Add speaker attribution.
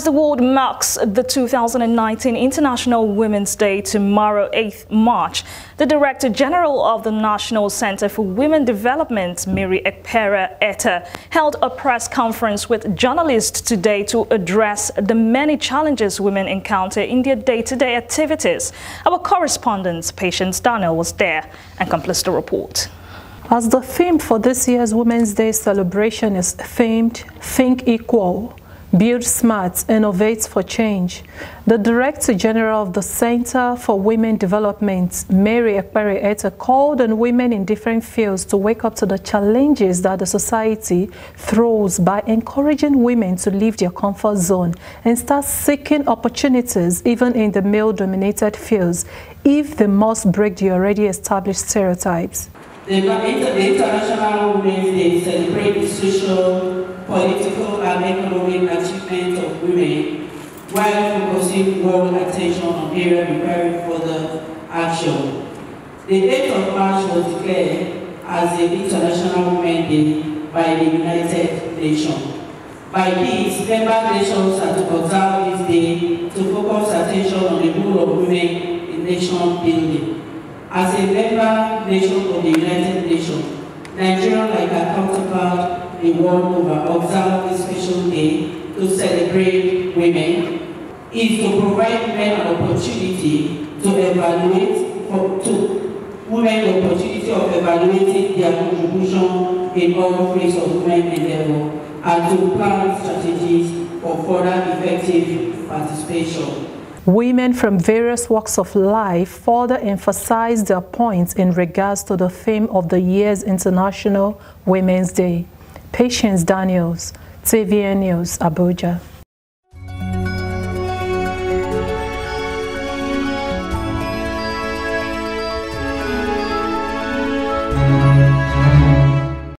Speaker 1: As the world marks the 2019 International Women's Day tomorrow, 8th March, the Director General of the National Center for Women Development, Mary Ekpere Etta, held a press conference with journalists today to address the many challenges women encounter in their day-to-day -day activities. Our correspondent, Patience Daniel, was there and completes the report.
Speaker 2: As the theme for this year's Women's Day celebration is themed Think Equal, Build Smart, Innovate for Change. The Director General of the Center for Women Development, Mary Ekpere called on women in different fields to wake up to the challenges that the society throws by encouraging women to leave their comfort zone and start seeking opportunities even in the male-dominated fields if they must break the already established stereotypes.
Speaker 3: The International Women's Day celebrates the social, political, and economic achievements of women while focusing world attention on areas preparing for the action. The date of March was declared as the International Women's Day by the United Nations. By this, member nations are to observe this day to focus attention on the role of women in nation building. As a member nation of the United Nations, Nigeria, like our counterpart the world over, observe this special day to celebrate women, is to provide women an opportunity to evaluate, for, to women the opportunity of evaluating their contribution in all phases of women endeavor and to plan strategies for further effective participation.
Speaker 2: Women from various walks of life further emphasized their points in regards to the theme of the year's International Women's Day. Patience Daniels, TVN News, Abuja.